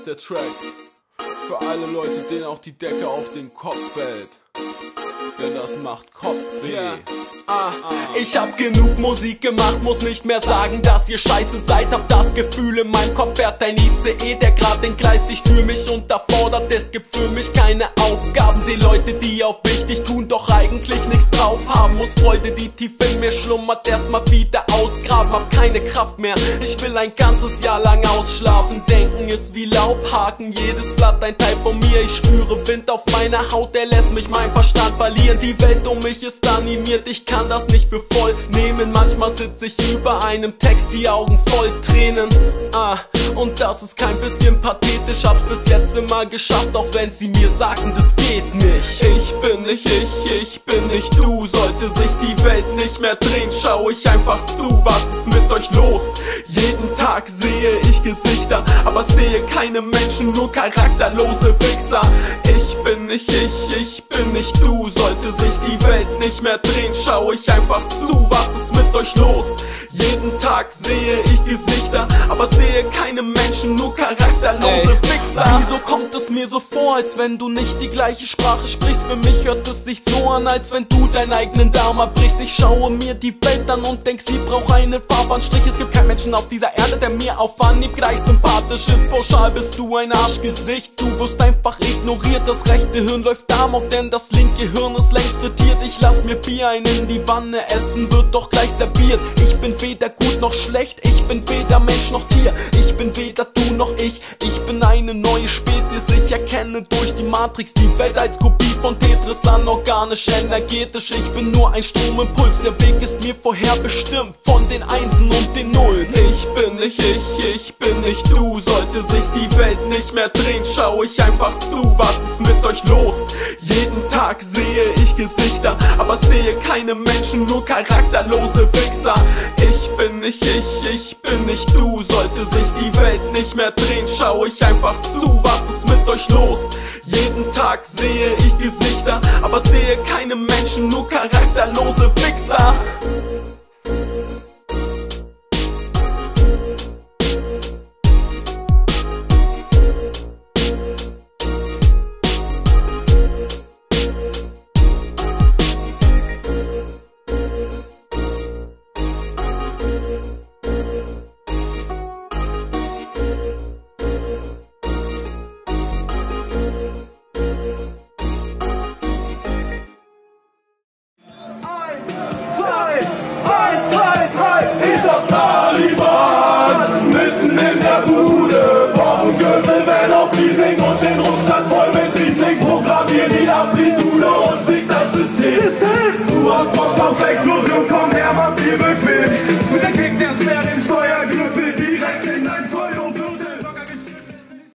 ist der Track. Für alle Leute, denen auch die Decke auf den Kopf fällt. Denn das macht Kopfweh. Yeah. Ah, ich hab genug Musik gemacht, muss nicht mehr sagen, dass ihr scheiße seid. Hab das Gefühl, in meinem Kopf fährt ein ICE, der grad entgleist. Ich fühl mich unterfordert, es gibt für mich keine Aufgaben. Seh Leute, die auf wichtig tun, doch eigentlich nichts drauf haben. Muss Freude, die tief in mir schlummert, erstmal wieder ausgraben. Hab keine Kraft mehr, ich will ein ganzes Jahr lang ausschlafen. Denken ist wie Laubhaken, jedes Blatt ein Teil von mir. Ich spüre Wind auf meiner Haut, der lässt mich mein Verstand verlieren. Die Welt um mich ist animiert, ich kann kann das nicht für voll nehmen. Manchmal sitze ich über einem Text, die Augen voll Tränen. Ah, und das ist kein bisschen pathetisch. Hab's bis jetzt immer geschafft, auch wenn sie mir sagten, das geht nicht. Ich bin nicht ich, ich bin nicht du. Sollte sich die Welt nicht mehr drehen, schau ich einfach zu. Was ist mit euch los? Jeden Tag sehe ich Gesichter, aber sehe keine Menschen, nur charakterlose Wichser. Ich bin nicht ich, ich bin nicht du. Sollte sich die Welt nicht mehr drehen, schau ich einfach zu. Was ist mit euch los? Jeden Tag sehe ich Gesichter, aber sehe keine Menschen, nur charakterlose Wichser. Wieso kommt es mir so vor, als wenn du nicht die gleiche Sprache sprichst? Für mich hört es sich so an, als wenn du deinen eigenen Darm abbrichst. Ich schaue mir die Welt an und denk, sie braucht einen Farbanstrich. Es gibt keinen Menschen auf dieser Erde, der mir auf Anhieb gleich sympathisch ist. Pauschal bist du ein Arschgesicht, du wirst einfach ignoriert. Das rechte Hirn läuft Amok, denn das linke Hirn ist längst frittiert. Ich lass mir Bier ein in die Wanne, Essen wird doch gleich serviert. Ich bin weder gut noch schlecht, ich bin weder Mensch noch Tier, ich bin weder du noch ich, ich bin eine neue Spezies, ich erkenne durch die Matrix die Welt als Kopie von Tetris an, organisch, energetisch, ich bin nur ein Stromimpuls, der Weg ist mir vorherbestimmt den Einsen und den Nullen Ich bin nicht ich, ich bin nicht du Sollte sich die Welt nicht mehr drehen, schau ich einfach zu Was ist mit euch los? Jeden Tag sehe ich Gesichter Aber sehe keine Menschen, nur charakterlose Wichser Ich bin nicht ich, ich bin nicht du Sollte sich die Welt nicht mehr drehen, schau ich einfach zu Was ist mit euch los? Jeden Tag sehe ich Gesichter, aber sehe keine Menschen, nur charakterlose Wichser. Abitur und sieg das System. System. Du hast Bock auf Explosion, komm her, was